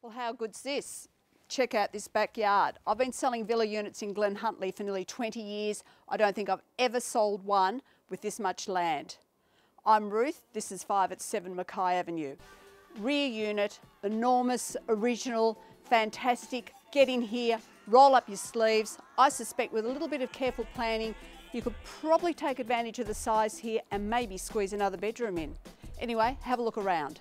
Well, how good's this? Check out this backyard. I've been selling villa units in Glen Huntly for nearly 20 years. I don't think I've ever sold one with this much land. I'm Ruth, this is 5 at 7 Mackay Avenue. Rear unit, enormous, original, fantastic. Get in here, roll up your sleeves. I suspect with a little bit of careful planning, you could probably take advantage of the size here and maybe squeeze another bedroom in. Anyway, have a look around.